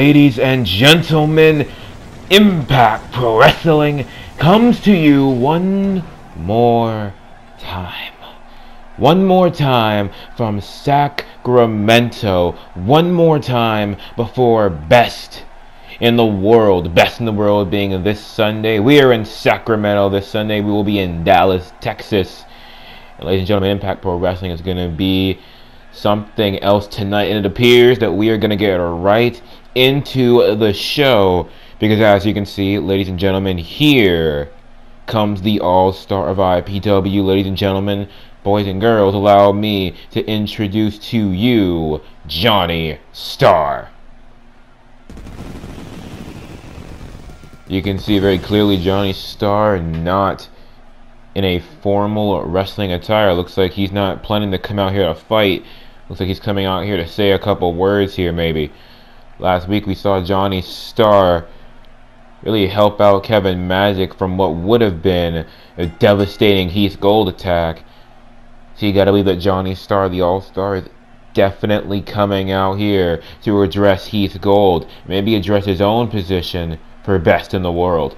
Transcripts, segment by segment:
Ladies and gentlemen, Impact Pro Wrestling comes to you one more time. One more time from Sacramento. One more time before Best in the World. Best in the World being this Sunday. We are in Sacramento this Sunday. We will be in Dallas, Texas. And ladies and gentlemen, Impact Pro Wrestling is going to be something else tonight. And it appears that we are going to get right into the show because as you can see, ladies and gentlemen, here comes the all-star of IPW. Ladies and gentlemen, boys and girls, allow me to introduce to you Johnny Star. You can see very clearly Johnny Star not in a formal wrestling attire. Looks like he's not planning to come out here to fight. Looks like he's coming out here to say a couple words here maybe. Last week we saw Johnny Star really help out Kevin Magic from what would have been a devastating Heath Gold attack. So you gotta believe that Johnny Star, the All-Star, is definitely coming out here to address Heath Gold. Maybe address his own position for best in the world.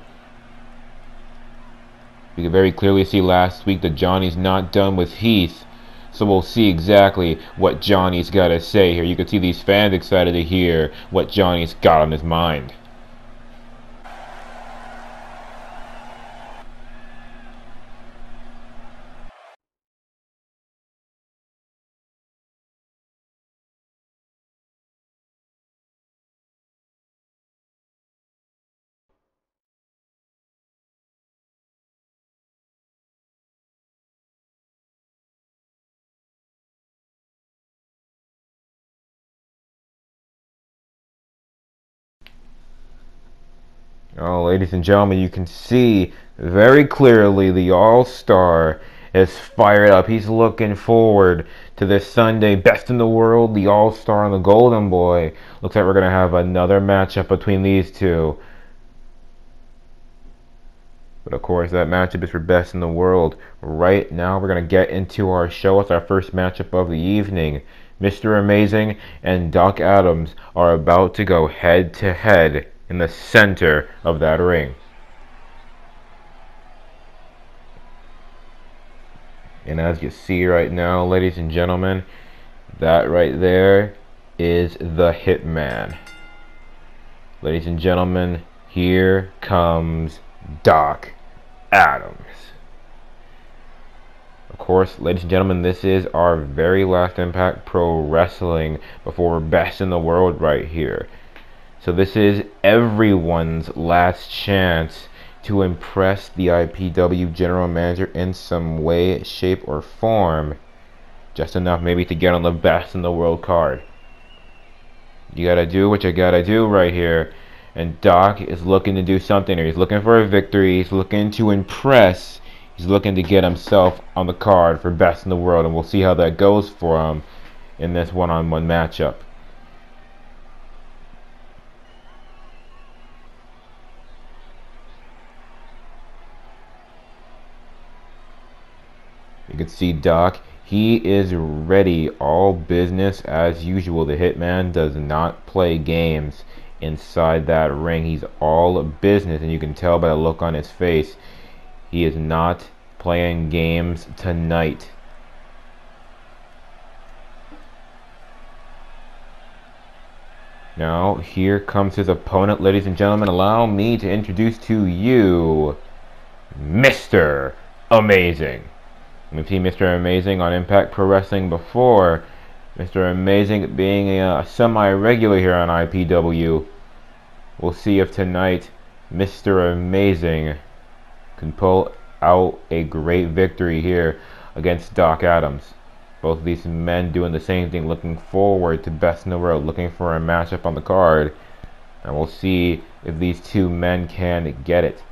You can very clearly see last week that Johnny's not done with Heath. So we'll see exactly what Johnny's got to say here. You can see these fans excited to hear what Johnny's got on his mind. Oh, ladies and gentlemen, you can see very clearly the All-Star is fired up. He's looking forward to this Sunday. Best in the world, the All-Star and the Golden Boy. Looks like we're going to have another matchup between these two. But of course, that matchup is for best in the world. Right now, we're going to get into our show with our first matchup of the evening. Mr. Amazing and Doc Adams are about to go head to head in the center of that ring. And as you see right now, ladies and gentlemen, that right there is the Hitman. Ladies and gentlemen, here comes Doc Adams. Of course, ladies and gentlemen, this is our very last Impact Pro Wrestling before Best in the World right here. So this is everyone's last chance to impress the IPW general manager in some way, shape, or form. Just enough maybe to get on the best in the world card. You gotta do what you gotta do right here. And Doc is looking to do something. He's looking for a victory. He's looking to impress. He's looking to get himself on the card for best in the world. And we'll see how that goes for him in this one-on-one -on -one matchup. You can see Doc. He is ready. All business as usual. The Hitman does not play games inside that ring. He's all business, and you can tell by the look on his face. He is not playing games tonight. Now, here comes his opponent, ladies and gentlemen. Allow me to introduce to you Mr. Amazing. We've seen Mr. Amazing on Impact Pro Wrestling before. Mr. Amazing being a semi-regular here on IPW. We'll see if tonight Mr. Amazing can pull out a great victory here against Doc Adams. Both of these men doing the same thing, looking forward to best in the world, looking for a matchup on the card. And we'll see if these two men can get it.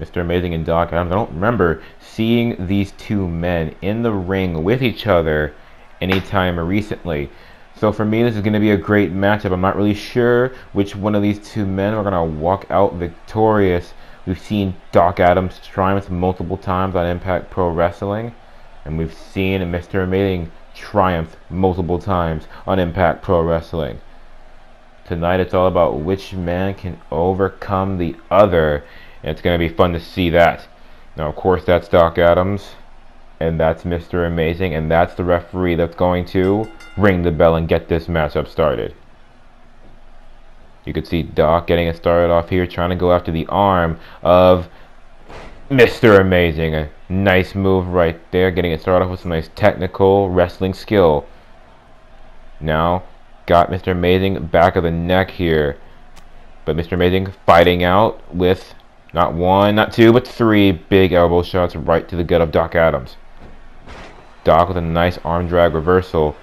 Mr. Amazing and Doc Adams. I don't remember seeing these two men in the ring with each other anytime recently. So for me, this is going to be a great matchup. I'm not really sure which one of these two men are going to walk out victorious. We've seen Doc Adams triumph multiple times on Impact Pro Wrestling, and we've seen Mr. Amazing triumph multiple times on Impact Pro Wrestling. Tonight, it's all about which man can overcome the other, and it's going to be fun to see that. Now, of course, that's Doc Adams, and that's Mr. Amazing, and that's the referee that's going to ring the bell and get this matchup started. You can see Doc getting it started off here, trying to go after the arm of Mr. Amazing. A nice move right there, getting it started off with some nice technical wrestling skill. Now, got Mr. Amazing back of the neck here. But Mr. Amazing fighting out with not one, not two, but three big elbow shots right to the gut of Doc Adams. Doc with a nice arm drag reversal.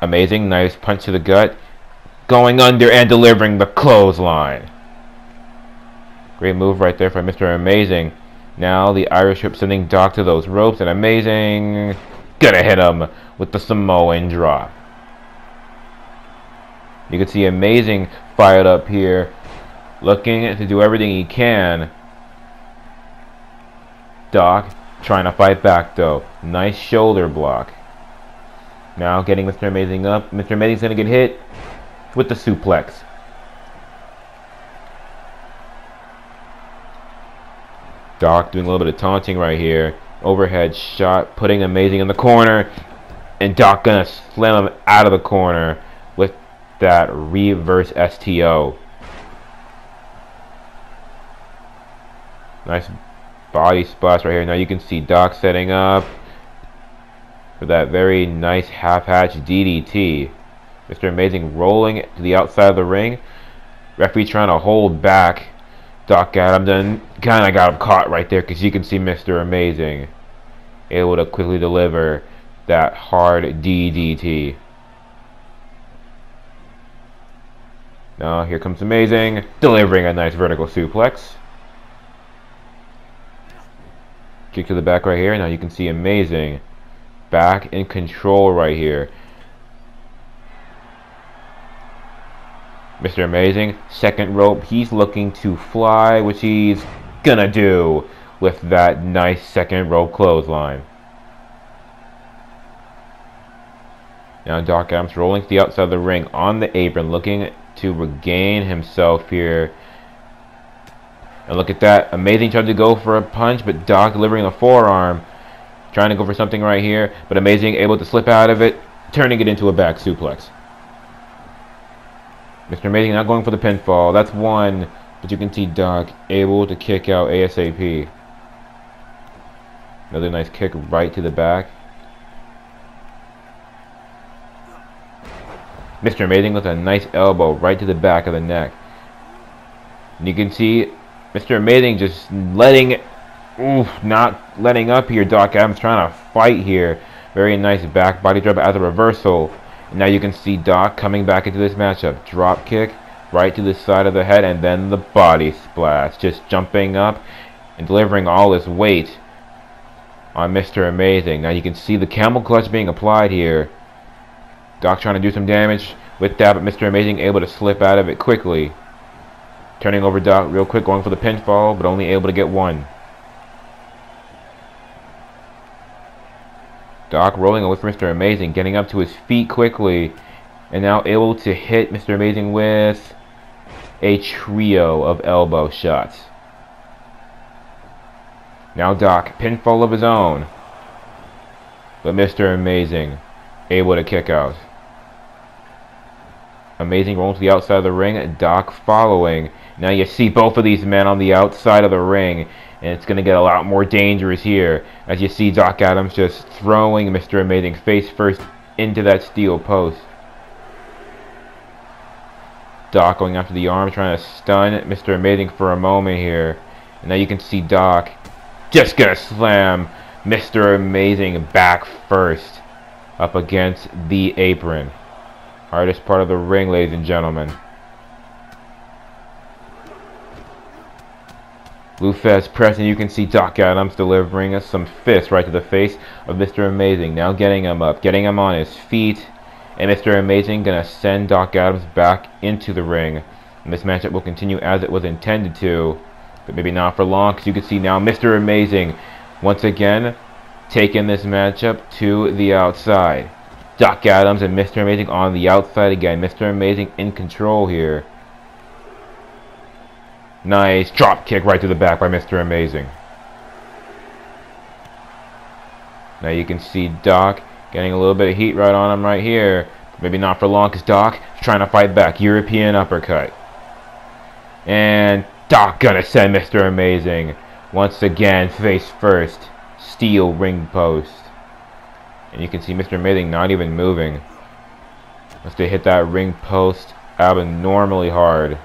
Amazing, nice punch to the gut. Going under and delivering the clothesline. Great move right there from Mr. Amazing. Now the Irish Whip sending Doc to those ropes and Amazing gonna hit him with the Samoan drop. You can see Amazing fired up here, looking to do everything he can. Doc trying to fight back though. Nice shoulder block. Now getting Mr. Amazing up. Mr. Amazing's to get hit with the suplex. Doc doing a little bit of taunting right here. Overhead shot, putting Amazing in the corner. And Doc gonna slam him out of the corner with that reverse STO. Nice body splash right here. Now you can see Doc setting up for that very nice half-hatch DDT. Mr. Amazing rolling to the outside of the ring. Referee trying to hold back Doc Adams and kind of got him caught right there because you can see Mr. Amazing able to quickly deliver that hard DDT. Now here comes Amazing, delivering a nice vertical suplex. Kick to the back right here. Now you can see Amazing back in control right here. Mr. Amazing, second rope, he's looking to fly, which he's gonna do with that nice second rope clothesline. Now Doc Adams rolling to the outside of the ring on the apron, looking to regain himself here. And look at that, Amazing tried to go for a punch, but Doc delivering a forearm. Trying to go for something right here, but Amazing able to slip out of it, turning it into a back suplex. Mr. Amazing not going for the pinfall. That's one, but you can see Doc able to kick out ASAP. Another nice kick right to the back. Mr. Amazing with a nice elbow right to the back of the neck. And you can see Mr. Amazing just letting Oof, not letting up here, Doc Adams trying to fight here. Very nice back body drop as a reversal. Now you can see Doc coming back into this matchup. Drop kick right to the side of the head and then the body splash. Just jumping up and delivering all his weight on Mr. Amazing. Now you can see the camel clutch being applied here. Doc trying to do some damage with that, but Mr. Amazing able to slip out of it quickly. Turning over Doc real quick, going for the pinfall, but only able to get one. Doc rolling with Mr. Amazing, getting up to his feet quickly, and now able to hit Mr. Amazing with a trio of elbow shots. Now Doc, pinfall of his own. But Mr. Amazing, able to kick out. Amazing rolling to the outside of the ring, Doc following. Now you see both of these men on the outside of the ring, and it's going to get a lot more dangerous here. As you see Doc Adams just throwing Mr. Amazing face first into that steel post. Doc going after the arm, trying to stun Mr. Amazing for a moment here. And now you can see Doc just gonna slam Mr. Amazing back first up against the apron. Hardest part of the ring, ladies and gentlemen. Lou Thesz pressing, you can see Doc Adams delivering us some fists right to the face of Mr. Amazing. Now getting him up, getting him on his feet. And Mr. Amazing gonna send Doc Adams back into the ring. And this matchup will continue as it was intended to. But maybe not for long, because you can see now Mr. Amazing once again taking this matchup to the outside. Doc Adams and Mr. Amazing on the outside again. Mr. Amazing in control here. Nice drop kick right to the back by Mr. Amazing. Now you can see Doc getting a little bit of heat right on him right here. Maybe not for long because Doc is trying to fight back. European uppercut. And Doc gonna send Mr. Amazing once again face first. Steel ring post. And you can see Mr. Amazing not even moving. Must have hit that ring post abnormally hard.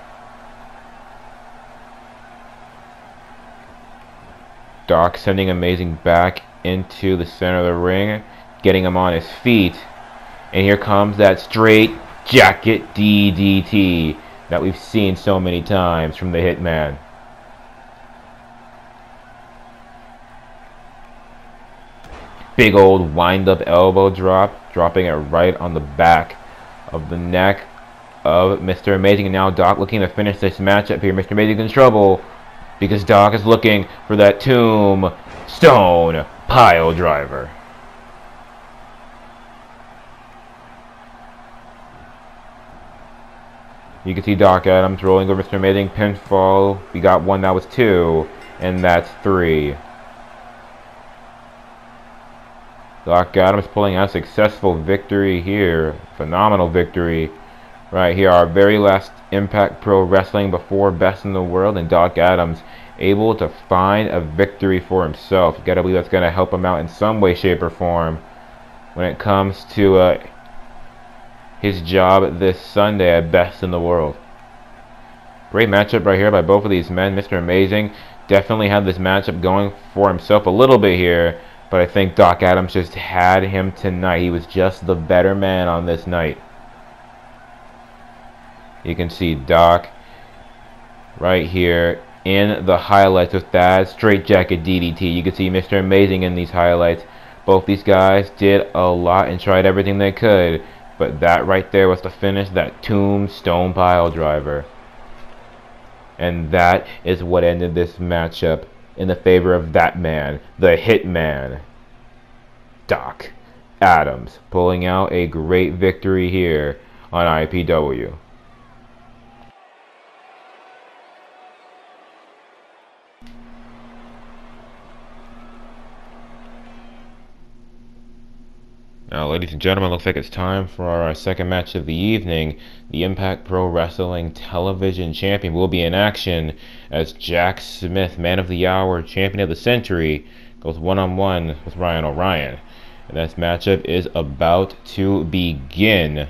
Doc sending Amazing back into the center of the ring, getting him on his feet. And here comes that straight jacket DDT that we've seen so many times from the Hitman. Big old wind up elbow drop, dropping it right on the back of the neck of Mr. Amazing. And now Doc looking to finish this matchup here. Mr. Amazing in trouble because Doc is looking for that tombstone pile driver. You can see Doc Adams rolling over Mr. Amazing pinfall. We got one that was two, and that's three. Doc Adams pulling out a successful victory here. Phenomenal victory right here. Our very last Impact Pro Wrestling before Best in the World, and Doc Adams able to find a victory for himself. You gotta believe that's gonna help him out in some way, shape, or form when it comes to uh, his job this Sunday at Best in the World. Great matchup right here by both of these men. Mr. Amazing definitely had this matchup going for himself a little bit here, but I think Doc Adams just had him tonight. He was just the better man on this night. You can see Doc right here in the highlights with that straight jacket DDT. You can see Mr. Amazing in these highlights. Both these guys did a lot and tried everything they could, but that right there was the finish, that tombstone pile driver. And that is what ended this matchup in the favor of that man, the Hitman, Doc Adams, pulling out a great victory here on IPW. Now, ladies and gentlemen, looks like it's time for our uh, second match of the evening. The Impact Pro Wrestling Television Champion will be in action as Jack Smith, Man of the Hour, Champion of the Century, goes one-on-one with Ryan O'Ryan. And this matchup is about to begin.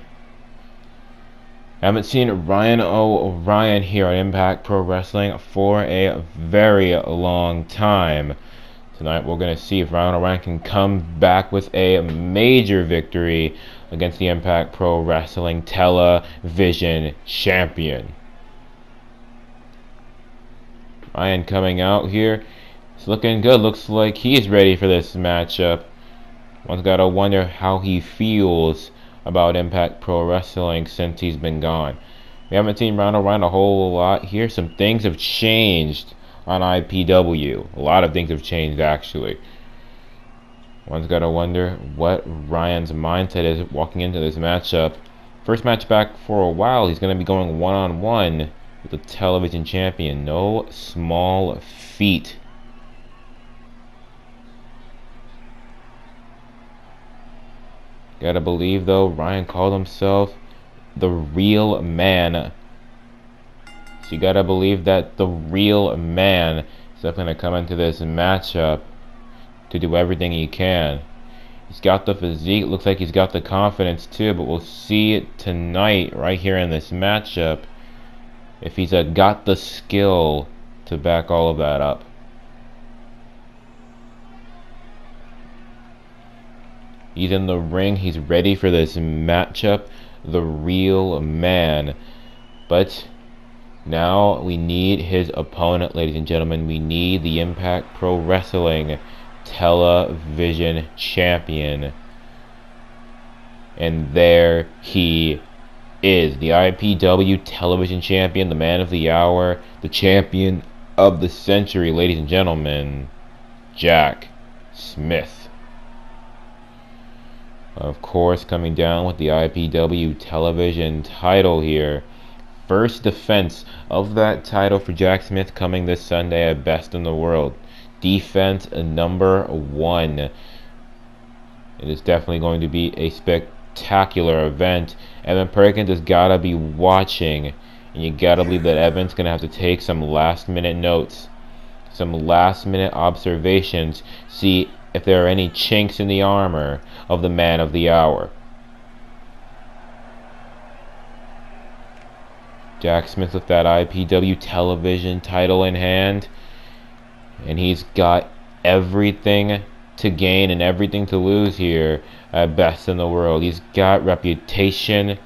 I haven't seen Ryan O'Ryan here on Impact Pro Wrestling for a very long time. Tonight we're going to see if Ryan O'Ryan can come back with a major victory against the Impact Pro Wrestling Television Champion. Ryan coming out here. It's looking good. Looks like he's ready for this matchup. One's got to wonder how he feels about Impact Pro Wrestling since he's been gone. We haven't seen Ryan O'Ryan a whole lot here. Some things have changed on IPW. A lot of things have changed, actually. One's got to wonder what Ryan's mindset is walking into this matchup. First match back for a while, he's going to be going one on one with the television champion. No small feat. Gotta believe, though, Ryan called himself the real man you gotta believe that the real man is definitely gonna come into this matchup to do everything he can. He's got the physique, looks like he's got the confidence too, but we'll see it tonight right here in this matchup if he's uh, got the skill to back all of that up. He's in the ring. He's ready for this matchup. The real man. But now we need his opponent, ladies and gentlemen. We need the Impact Pro Wrestling television champion. And there he is. The IPW television champion, the man of the hour, the champion of the century, ladies and gentlemen. Jack Smith. Of course, coming down with the IPW television title here. First defense of that title for Jack Smith coming this Sunday at Best in the World. Defense number one. It is definitely going to be a spectacular event. Evan Perkins has got to be watching. And you got to believe that Evan's going to have to take some last minute notes, some last minute observations. See if there are any chinks in the armor of the man of the hour. Jack Smith with that IPW television title in hand. And he's got everything to gain and everything to lose here at best in the world. He's got reputation,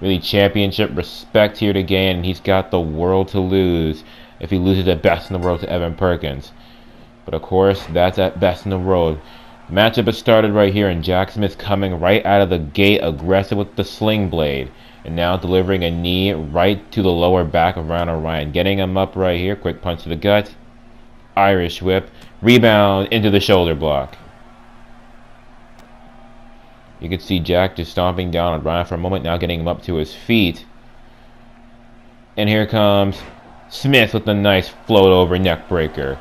really championship respect here to gain, and he's got the world to lose if he loses at best in the world to Evan Perkins. But of course, that's at best in the world. The Matchup has started right here, and Jack Smith coming right out of the gate, aggressive with the sling blade. And now delivering a knee right to the lower back of Ryan. Getting him up right here. Quick punch to the gut. Irish whip. Rebound into the shoulder block. You can see Jack just stomping down on Ryan for a moment, now getting him up to his feet. And here comes Smith with a nice float over neck breaker.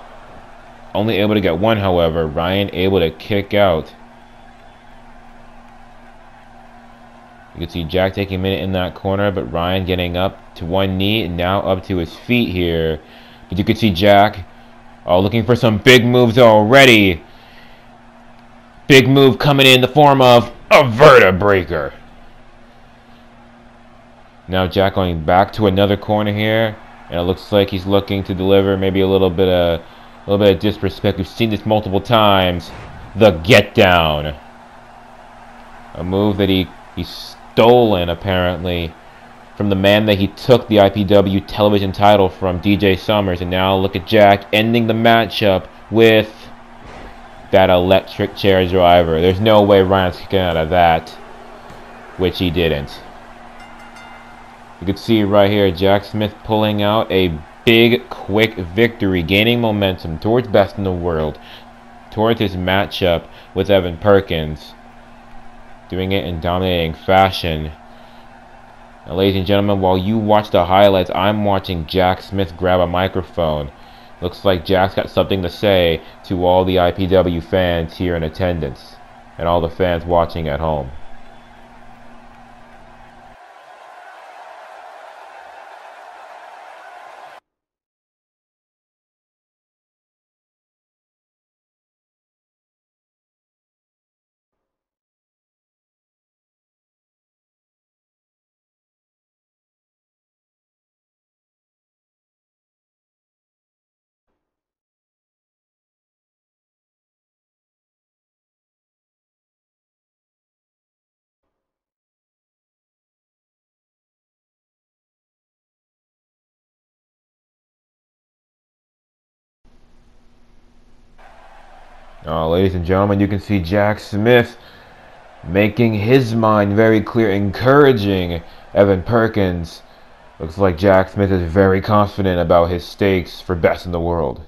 Only able to get one, however. Ryan able to kick out. You can see Jack taking a minute in that corner, but Ryan getting up to one knee and now up to his feet here. But you can see Jack oh, looking for some big moves already. Big move coming in the form of a vertebreaker. Now Jack going back to another corner here. And it looks like he's looking to deliver maybe a little bit of a little bit of disrespect. We've seen this multiple times. The get down. A move that he, he stolen, apparently, from the man that he took the IPW television title from, DJ Summers. And now look at Jack ending the matchup with that electric chair driver. There's no way Ryan's kicking out of that, which he didn't. You can see right here Jack Smith pulling out a big, quick victory, gaining momentum towards best in the world, towards his matchup with Evan Perkins, doing it in dominating fashion. Now, ladies and gentlemen, while you watch the highlights, I'm watching Jack Smith grab a microphone. Looks like Jack's got something to say to all the IPW fans here in attendance and all the fans watching at home. Uh, ladies and gentlemen, you can see Jack Smith making his mind very clear, encouraging Evan Perkins. Looks like Jack Smith is very confident about his stakes for best in the world.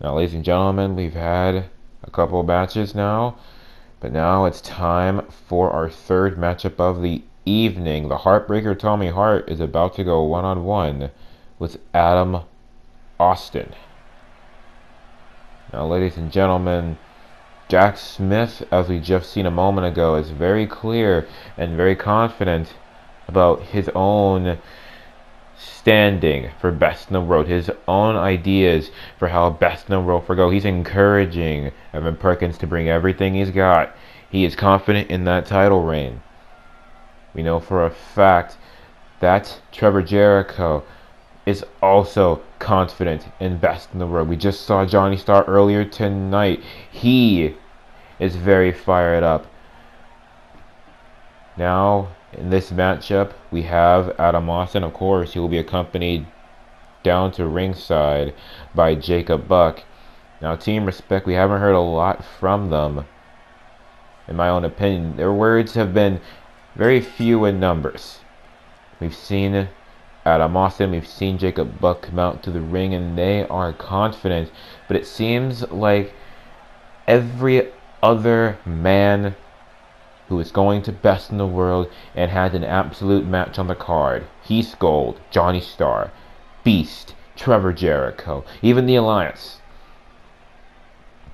Now, ladies and gentlemen, we've had a couple of matches now, but now it's time for our third matchup of the evening. The Heartbreaker Tommy Hart is about to go one on one with Adam Austin. Now, ladies and gentlemen, Jack Smith, as we just seen a moment ago, is very clear and very confident about his own standing for best in the world, his own ideas for how best in the world for go. He's encouraging Evan Perkins to bring everything he's got. He is confident in that title reign. We know for a fact that Trevor Jericho is also confident and best in the world. We just saw Johnny Star earlier tonight. He is very fired up. Now, in this matchup, we have Adam Austin. Of course, he will be accompanied down to ringside by Jacob Buck. Now, Team Respect, we haven't heard a lot from them. In my own opinion, their words have been very few in numbers. We've seen Adam Austin, we've seen Jacob Buck come out to the ring, and they are confident. But it seems like every other man who is going to best in the world and had an absolute match on the card. Heath Gold, Johnny Star, Beast, Trevor Jericho, even the Alliance.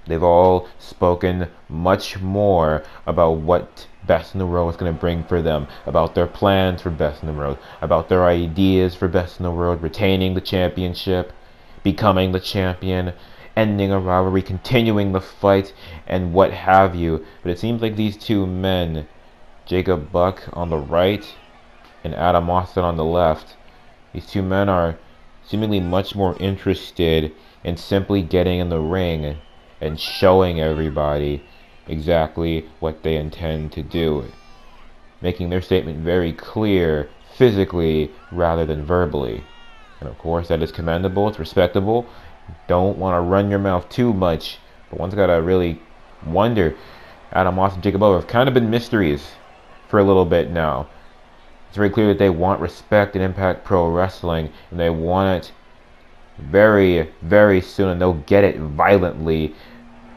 They've all spoken much more about what Best in the World is going to bring for them, about their plans for Best in the World, about their ideas for Best in the World, retaining the championship, becoming the champion, ending a rivalry, continuing the fight, and what have you. But it seems like these two men, Jacob Buck on the right and Adam Austin on the left, these two men are seemingly much more interested in simply getting in the ring and showing everybody exactly what they intend to do, making their statement very clear physically rather than verbally. And of course, that is commendable, it's respectable. Don't want to run your mouth too much, but one's got to really wonder. Adam Moss and Jacob Bowe have kind of been mysteries for a little bit now. It's very clear that they want respect in Impact Pro Wrestling, and they want it very, very soon, and they'll get it violently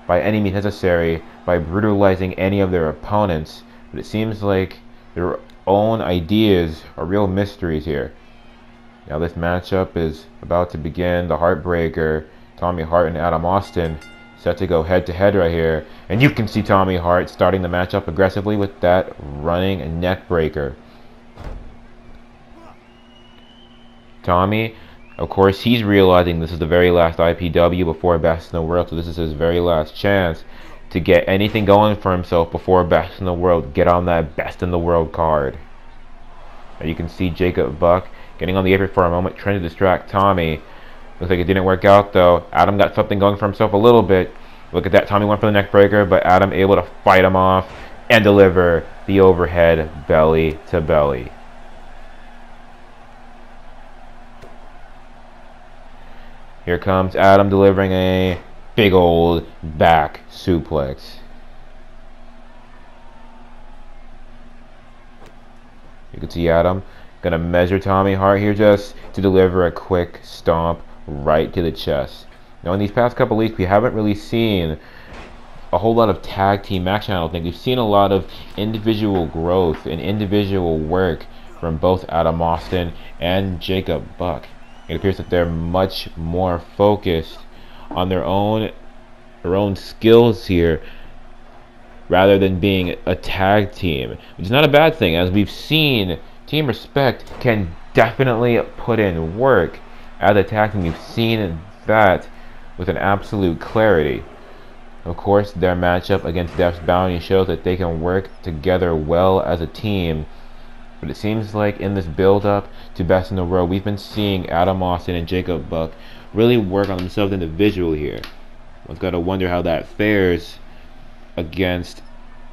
by any means necessary by brutalizing any of their opponents. But it seems like their own ideas are real mysteries here. Now this matchup is about to begin. The Heartbreaker, Tommy Hart and Adam Austin set to go head to head right here. And you can see Tommy Hart starting the matchup aggressively with that running neck breaker. Tommy of course, he's realizing this is the very last IPW before Best in the World, so this is his very last chance to get anything going for himself before Best in the World. Get on that Best in the World card. Now you can see Jacob Buck getting on the apron for a moment, trying to distract Tommy. Looks like it didn't work out though. Adam got something going for himself a little bit. Look at that. Tommy went for the neck breaker, but Adam able to fight him off and deliver the overhead belly to belly. Here comes Adam delivering a big old back suplex. You can see Adam gonna measure Tommy Hart here just to deliver a quick stomp right to the chest. Now in these past couple weeks we haven't really seen a whole lot of tag team action I don't think. We've seen a lot of individual growth and individual work from both Adam Austin and Jacob Buck it appears that they're much more focused on their own their own skills here rather than being a tag team which is not a bad thing. As we've seen team respect can definitely put in work as a tag team. We've seen that with an absolute clarity. Of course their matchup against Death's Bounty shows that they can work together well as a team. But it seems like in this build up to Best in the World, we've been seeing Adam Austin and Jacob Buck really work on themselves individually here. One's got to wonder how that fares against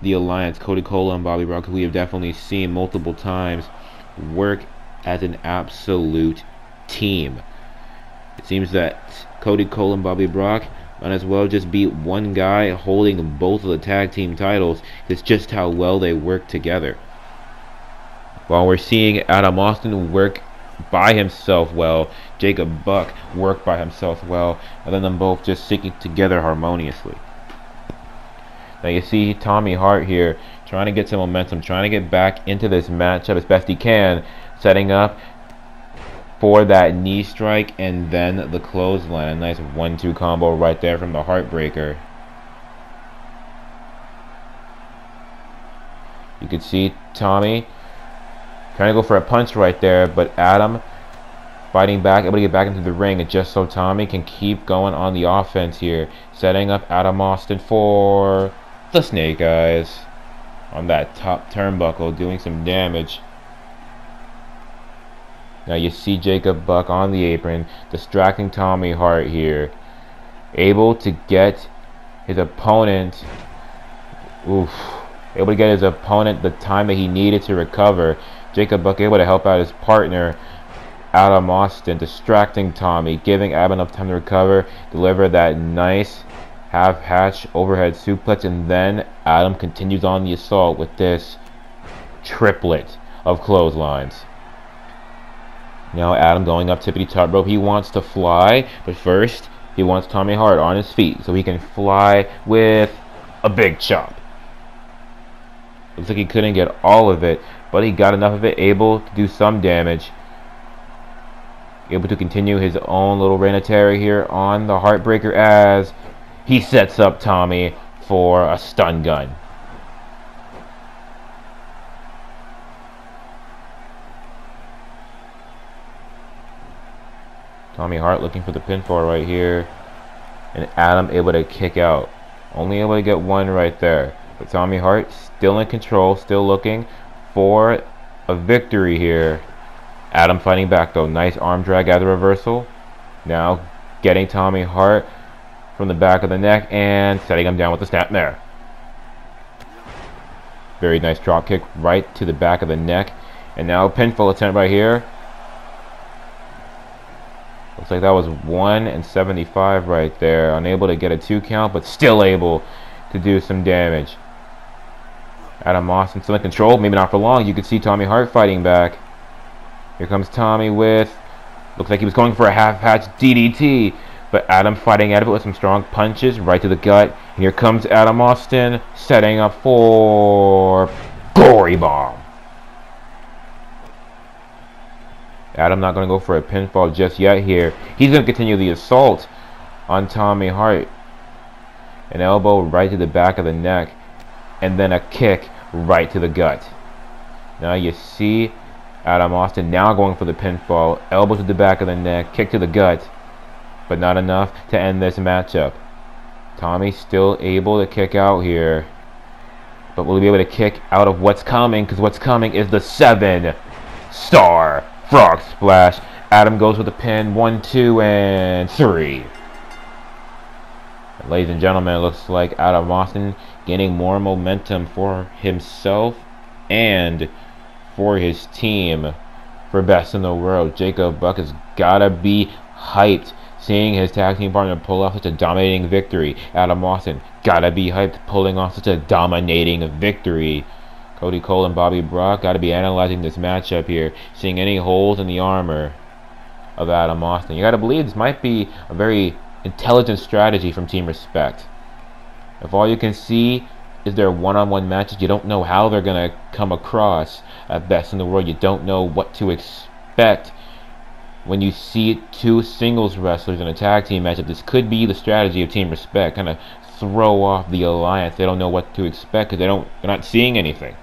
the Alliance, Cody Cola and Bobby Brock, who we have definitely seen multiple times work as an absolute team. It seems that Cody Cole and Bobby Brock might as well just be one guy holding both of the tag team titles. It's just how well they work together. While we're seeing Adam Austin work by himself well. Jacob Buck worked by himself well. And then them both just sticking together harmoniously. Now you see Tommy Hart here trying to get some momentum, trying to get back into this matchup as best he can, setting up for that knee strike and then the clothesline. A nice one-two combo right there from the Heartbreaker. You can see Tommy trying to go for a punch right there, but Adam fighting back, able to get back into the ring, just so Tommy can keep going on the offense here, setting up Adam Austin for the Snake Eyes on that top turnbuckle, doing some damage. Now you see Jacob Buck on the apron, distracting Tommy Hart here, able to get his opponent, oof, able to get his opponent the time that he needed to recover. Jacob Buck able to help out his partner Adam Austin, distracting Tommy, giving Adam enough time to recover, deliver that nice half hatch overhead suplex, and then Adam continues on the assault with this triplet of clotheslines. Now Adam going up tippity top rope. He wants to fly, but first he wants Tommy Hart on his feet so he can fly with a big chop. Looks like he couldn't get all of it, but he got enough of it, able to do some damage able to continue his own little reign of terror here on the Heartbreaker as he sets up Tommy for a stun gun. Tommy Hart looking for the pinfall right here. And Adam able to kick out. Only able to get one right there. But Tommy Hart still in control, still looking for a victory here. Adam fighting back though. Nice arm drag at the reversal. Now getting Tommy Hart from the back of the neck and setting him down with the snap there. Very nice drop kick right to the back of the neck. And now a pinfall attempt right here. Looks like that was 1 and 75 right there. Unable to get a 2 count, but still able to do some damage. Adam Austin still in control, maybe not for long. You can see Tommy Hart fighting back. Here comes Tommy with, looks like he was going for a half-hatch DDT, but Adam fighting out of it with some strong punches right to the gut. And here comes Adam Austin setting up for Gory Bomb. Adam not going to go for a pinfall just yet here. He's going to continue the assault on Tommy Hart. An elbow right to the back of the neck. And then a kick right to the gut. Now you see Adam Austin now going for the pinfall. Elbow to the back of the neck, kick to the gut, but not enough to end this matchup. Tommy still able to kick out here. But will he be able to kick out of what's coming? Because what's coming is the seven star frog splash. Adam goes with the pin. One, two, and three. Ladies and gentlemen, it looks like Adam Austin gaining more momentum for himself and for his team for best in the world. Jacob Buck has gotta be hyped seeing his tag team partner pull off such a dominating victory. Adam Austin gotta be hyped pulling off such a dominating victory. Cody Cole and Bobby Brock gotta be analyzing this matchup here, seeing any holes in the armor of Adam Austin. You gotta believe this might be a very intelligent strategy from Team Respect. If all you can see is their one-on-one matches, you don't know how they're gonna come across at best in the world. You don't know what to expect when you see two singles wrestlers in a tag team matchup. This could be the strategy of Team Respect, kind of throw off the alliance. They don't know what to expect because they don't they're not seeing anything.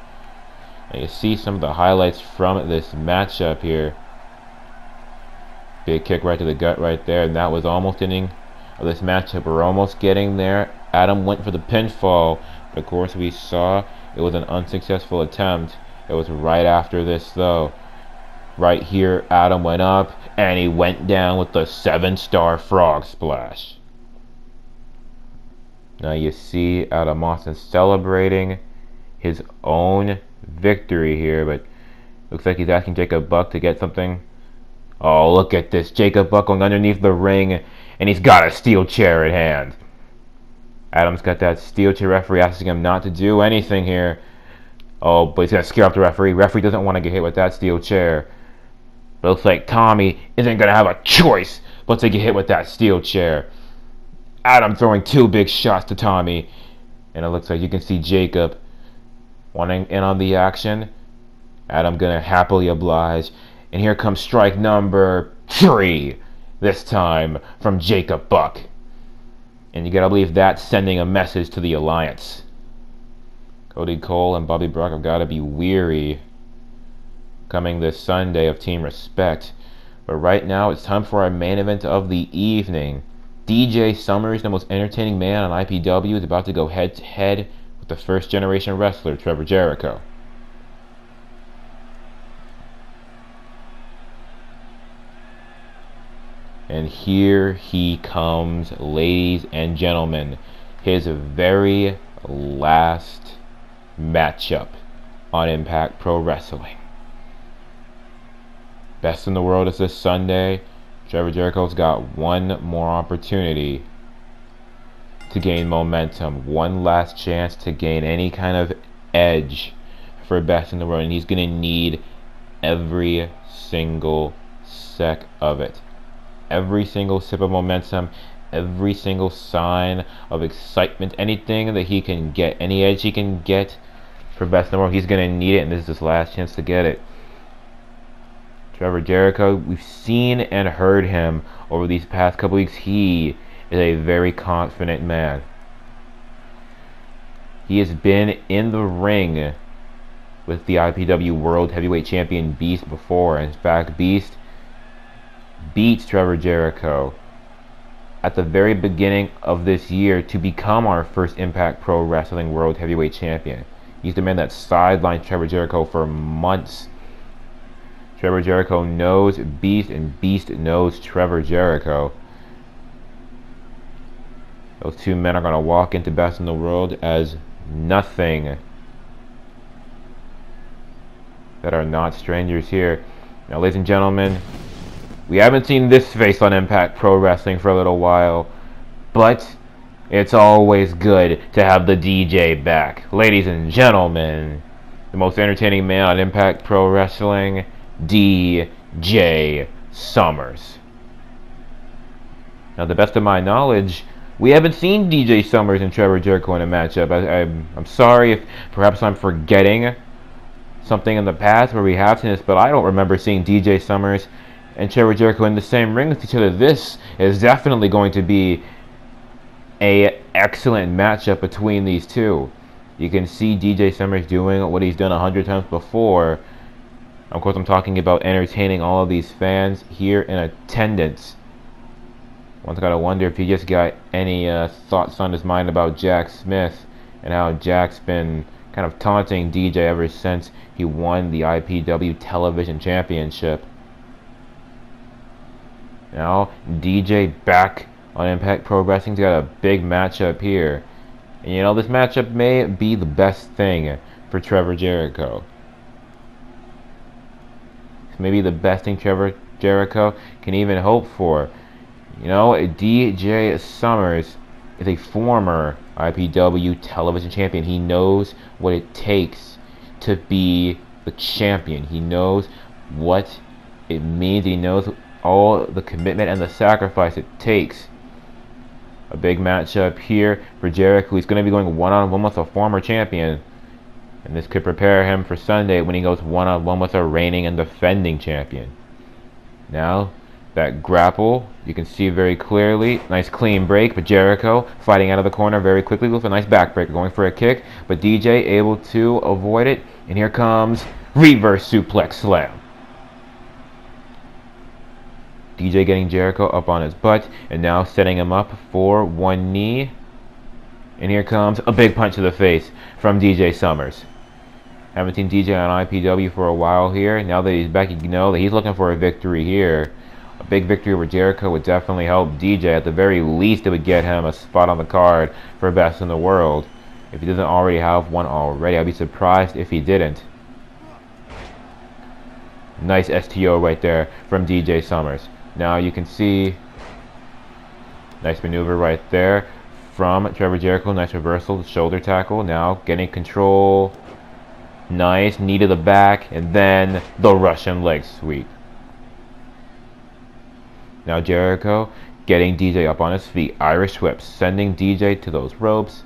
And you see some of the highlights from this matchup here. Big kick right to the gut right there, and that was almost ending of this matchup. We're almost getting there. Adam went for the pinfall, but of course we saw it was an unsuccessful attempt. It was right after this, though. Right here, Adam went up, and he went down with the seven-star frog splash. Now you see Adam Austin celebrating his own victory here, but looks like he's asking Jacob Buck to get something. Oh, look at this. Jacob Buck going underneath the ring, and he's got a steel chair in hand. Adam's got that steel chair referee asking him not to do anything here. Oh, but he's to scare off the referee. Referee doesn't want to get hit with that steel chair. Looks like Tommy isn't going to have a choice but to get hit with that steel chair. Adam throwing two big shots to Tommy. And it looks like you can see Jacob wanting in on the action. Adam going to happily oblige. And here comes strike number three. This time from Jacob Buck. And you gotta believe that's sending a message to the Alliance. Cody Cole and Bobby Brock have got to be weary coming this Sunday of Team Respect. But right now, it's time for our main event of the evening. DJ Summers, the most entertaining man on IPW, is about to go head to head with the first generation wrestler, Trevor Jericho. And here he comes, ladies and gentlemen. His very last matchup on Impact Pro Wrestling. Best in the world is this Sunday. Trevor Jericho's got one more opportunity to gain momentum, one last chance to gain any kind of edge for best in the world, and he's going to need every single sec of it. Every single sip of momentum, every single sign of excitement, anything that he can get, any edge he can get for best number, he's going to need it, and this is his last chance to get it. Trevor Jericho, we've seen and heard him over these past couple weeks. He is a very confident man. He has been in the ring with the IPW World Heavyweight Champion Beast before. In fact, Beast beats Trevor Jericho at the very beginning of this year to become our first Impact Pro Wrestling World Heavyweight Champion. He's the man that sidelined Trevor Jericho for months. Trevor Jericho knows Beast, and Beast knows Trevor Jericho. Those two men are going to walk into Best in the World as nothing that are not strangers here. Now, ladies and gentlemen, we haven't seen this face on Impact Pro Wrestling for a little while, but it's always good to have the DJ back. Ladies and gentlemen, the most entertaining man on Impact Pro Wrestling, DJ Summers. Now, the best of my knowledge, we haven't seen DJ Summers and Trevor Jericho in a matchup. I, am sorry if perhaps I'm forgetting something in the past where we have seen this, but I don't remember seeing DJ Summers and Trevor Jericho in the same ring with each other. This is definitely going to be a excellent matchup between these two. You can see DJ Summers doing what he's done a hundred times before. Of course, I'm talking about entertaining all of these fans here in attendance. One's got to wonder if he just got any uh, thoughts on his mind about Jack Smith and how Jack's been kind of taunting DJ ever since he won the IPW Television Championship. Now, DJ back on Impact Pro Wrestling's got a big matchup here. And you know, this matchup may be the best thing for Trevor Jericho. Maybe the best thing Trevor Jericho can even hope for. You know, DJ Summers is a former IPW television champion. He knows what it takes to be the champion. He knows what it means. He knows all the commitment and the sacrifice it takes. A big matchup here for Jericho. He's going to be going one on one with a former champion. And this could prepare him for Sunday when he goes one on one with a reigning and defending champion. Now, that grapple, you can see very clearly. Nice clean break, but Jericho fighting out of the corner very quickly with a nice backbreaker, going for a kick. But DJ able to avoid it. And here comes reverse suplex slam. DJ getting Jericho up on his butt and now setting him up for one knee. And here comes a big punch to the face from DJ Summers. Haven't seen DJ on IPW for a while here. Now that he's back, you know that he's looking for a victory here. A big victory over Jericho would definitely help DJ. At the very least, it would get him a spot on the card for Best in the World. If he doesn't already have one already, I'd be surprised if he didn't. Nice STO right there from DJ Summers. Now you can see nice maneuver right there from Trevor Jericho. Nice reversal, shoulder tackle. Now getting control. Nice knee to the back, and then the Russian leg sweep. Now Jericho getting DJ up on his feet. Irish whip, sending DJ to those ropes.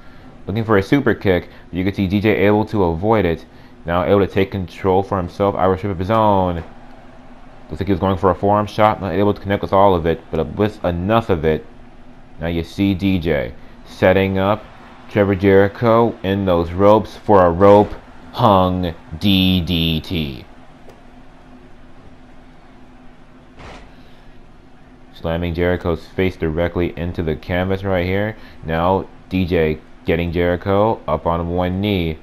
Looking for a super kick. You can see DJ able to avoid it. Now able to take control for himself. Irish whip of his own. Looks like he was going for a forearm shot, not able to connect with all of it, but with enough of it. Now you see DJ setting up Trevor Jericho in those ropes for a rope hung DDT. Slamming Jericho's face directly into the canvas right here. Now DJ getting Jericho up on one knee.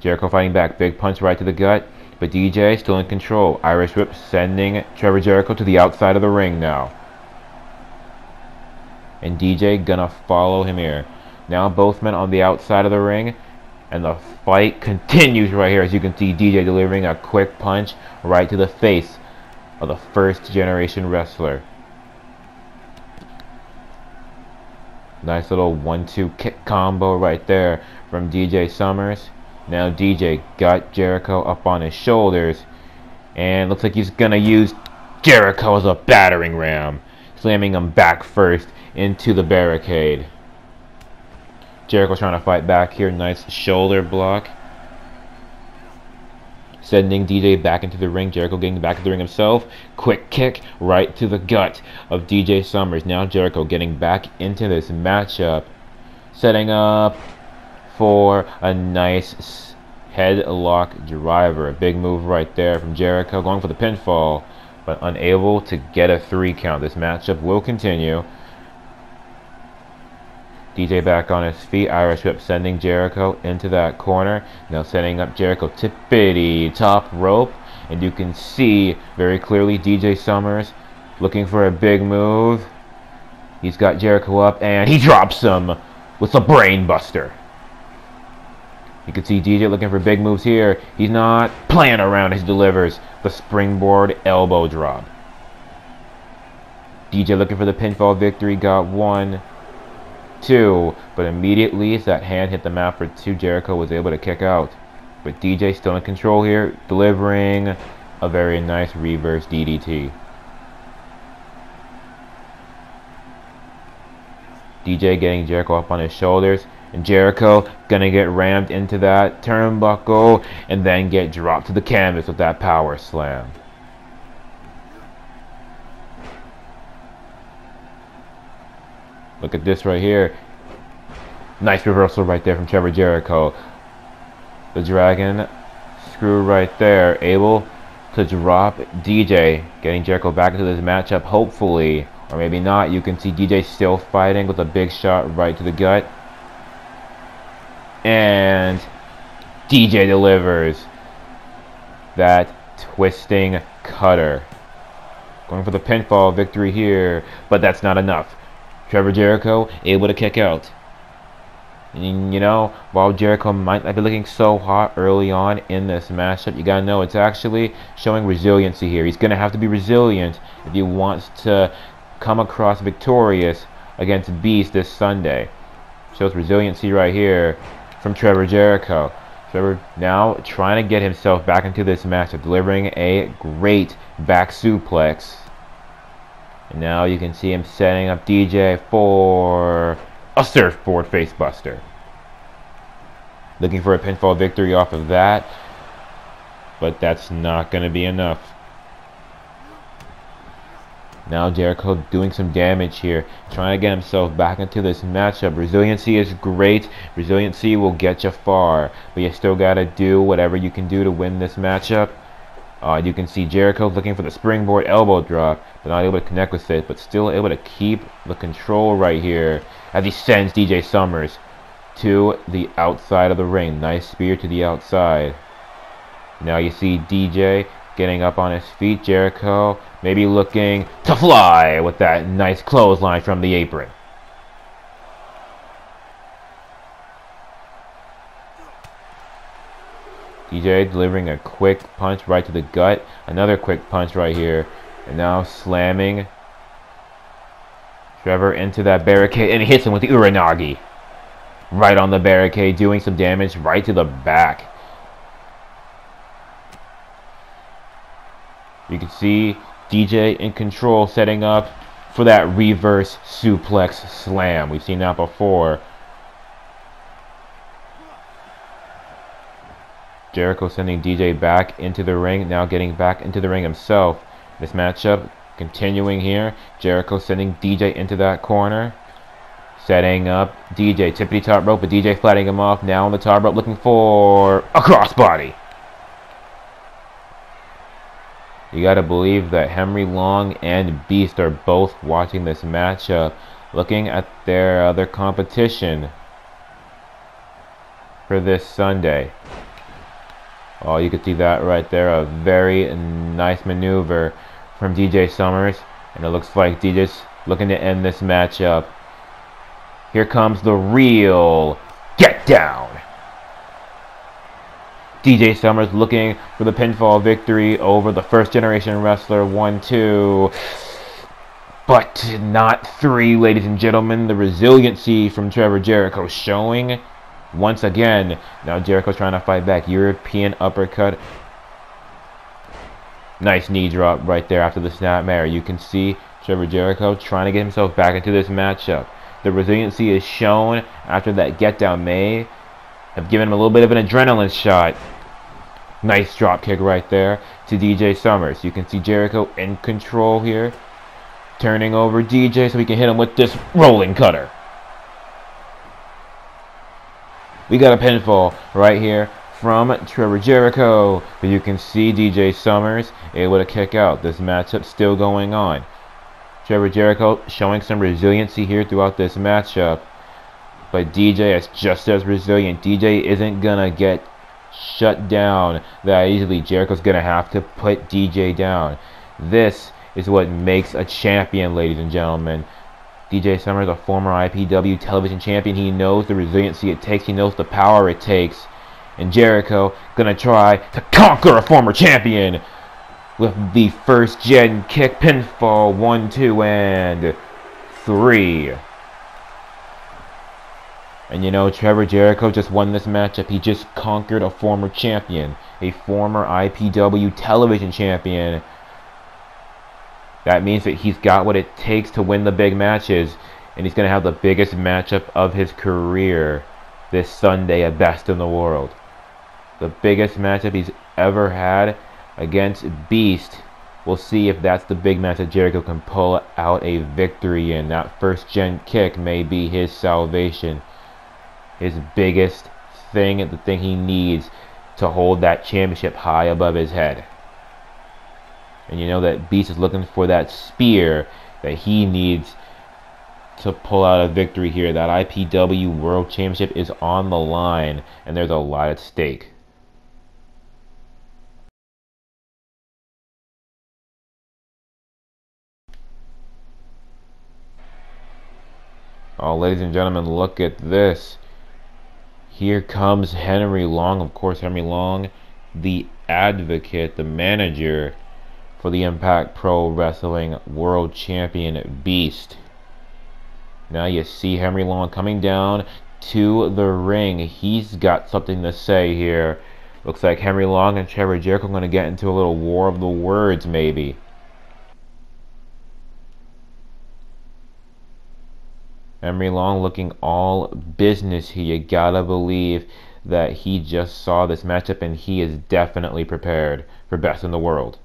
Jericho fighting back. Big punch right to the gut. But DJ still in control. Irish whip sending Trevor Jericho to the outside of the ring now. And DJ gonna follow him here. Now both men on the outside of the ring. And the fight continues right here as you can see DJ delivering a quick punch right to the face of the first generation wrestler. Nice little one-two kick combo right there from DJ Summers. Now DJ got Jericho up on his shoulders. And looks like he's going to use Jericho as a battering ram. Slamming him back first into the barricade. Jericho's trying to fight back here. Nice shoulder block. Sending DJ back into the ring. Jericho getting back into the ring himself. Quick kick right to the gut of DJ Summers. Now Jericho getting back into this matchup. Setting up for a nice headlock driver. A big move right there from Jericho, going for the pinfall, but unable to get a three count. This matchup will continue. DJ back on his feet. Irish whip sending Jericho into that corner. Now setting up Jericho tippity top rope. And you can see very clearly DJ Summers looking for a big move. He's got Jericho up and he drops him with a brainbuster. You can see DJ looking for big moves here. He's not playing around he delivers the springboard elbow drop. DJ looking for the pinfall victory. Got one, two. But immediately as that hand hit the mat for two, Jericho was able to kick out. But DJ still in control here, delivering a very nice reverse DDT. DJ getting Jericho up on his shoulders. And Jericho gonna get rammed into that turnbuckle and then get dropped to the canvas with that power slam. Look at this right here. Nice reversal right there from Trevor Jericho. The Dragon screw right there. Able to drop DJ. Getting Jericho back into this matchup, hopefully. Or maybe not. You can see DJ still fighting with a big shot right to the gut. And DJ delivers that twisting cutter. Going for the pinfall victory here, but that's not enough. Trevor Jericho able to kick out. And, you know, while Jericho might not be looking so hot early on in this matchup, you gotta know it's actually showing resiliency here. He's gonna have to be resilient if he wants to come across victorious against Beast this Sunday. Shows resiliency right here from Trevor Jericho. Trevor now trying to get himself back into this match delivering a great back suplex. And now you can see him setting up DJ for a surfboard facebuster. Looking for a pinfall victory off of that. But that's not going to be enough. Now Jericho doing some damage here, trying to get himself back into this matchup. Resiliency is great. Resiliency will get you far, but you still got to do whatever you can do to win this matchup. Uh, you can see Jericho looking for the springboard elbow drop, but not able to connect with it, but still able to keep the control right here as he sends DJ Summers to the outside of the ring. Nice spear to the outside. Now you see DJ getting up on his feet. Jericho maybe looking to fly with that nice clothesline from the apron. DJ delivering a quick punch right to the gut. Another quick punch right here. And now slamming Trevor into that barricade. And he hits him with the Uranage. Right on the barricade, doing some damage right to the back. You can see DJ in control setting up for that reverse suplex slam. We've seen that before. Jericho sending DJ back into the ring, now getting back into the ring himself. This matchup continuing here. Jericho sending DJ into that corner. Setting up DJ, tippity top rope, but DJ flatting him off. Now on the top rope, looking for a crossbody. You gotta believe that Henry Long and Beast are both watching this matchup, looking at their other competition for this Sunday. Oh, you can see that right there. A very nice maneuver from DJ Summers. And it looks like DJ's looking to end this matchup. Here comes the real get down. DJ Summers looking for the pinfall victory over the first generation wrestler 1 2. But not 3, ladies and gentlemen. The resiliency from Trevor Jericho showing once again. Now Jericho's trying to fight back. European uppercut. Nice knee drop right there after the snap snapmare. You can see Trevor Jericho trying to get himself back into this matchup. The resiliency is shown after that get down may have given him a little bit of an adrenaline shot. Nice drop kick right there to DJ Summers. You can see Jericho in control here. Turning over DJ so we can hit him with this rolling cutter. We got a pinfall right here from Trevor Jericho. But you can see DJ Summers able to kick out. This matchup still going on. Trevor Jericho showing some resiliency here throughout this matchup. But DJ is just as resilient. DJ isn't going to get shut down that easily. Jericho's going to have to put DJ down. This is what makes a champion, ladies and gentlemen. DJ Summers, a former IPW television champion, he knows the resiliency it takes, he knows the power it takes. And Jericho gonna try to conquer a former champion with the first gen kick pinfall. One, two, and three. And you know, Trevor Jericho just won this matchup. He just conquered a former champion, a former IPW television champion. That means that he's got what it takes to win the big matches, and he's going to have the biggest matchup of his career this Sunday at Best in the World. The biggest matchup he's ever had against Beast. We'll see if that's the big match that Jericho can pull out a victory in. That first gen kick may be his salvation. His biggest thing, the thing he needs to hold that championship high above his head. And you know that Beast is looking for that spear that he needs to pull out a victory here. That IPW World Championship is on the line, and there's a lot at stake. Oh, ladies and gentlemen, look at this. Here comes Henry Long. Of course, Henry Long, the advocate, the manager for the Impact Pro Wrestling World Champion Beast. Now you see Henry Long coming down to the ring. He's got something to say here. Looks like Henry Long and Trevor Jericho are going to get into a little war of the words, maybe. Henry Long looking all business here. You gotta believe that he just saw this matchup and he is definitely prepared for best in the world.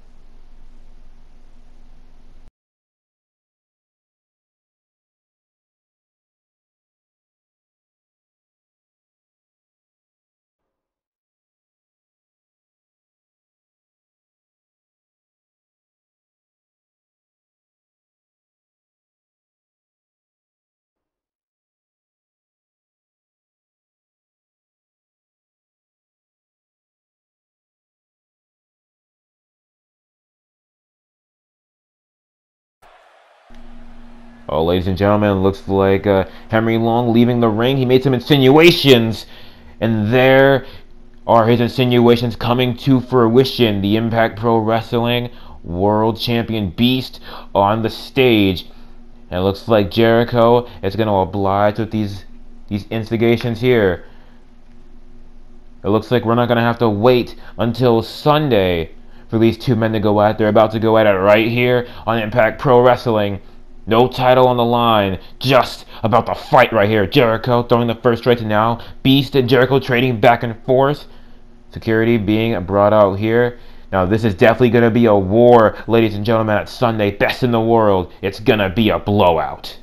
Oh, ladies and gentlemen, looks like uh, Henry Long leaving the ring. He made some insinuations, and there are his insinuations coming to fruition. The Impact Pro Wrestling World Champion Beast on the stage. And it looks like Jericho is going to oblige with these these instigations here. It looks like we're not going to have to wait until Sunday for these two men to go at. They're about to go at it right here on Impact Pro Wrestling. No title on the line, just about the fight right here. Jericho throwing the first straight to now. Beast and Jericho trading back and forth. Security being brought out here. Now, this is definitely going to be a war, ladies and gentlemen, at Sunday. Best in the world. It's going to be a blowout.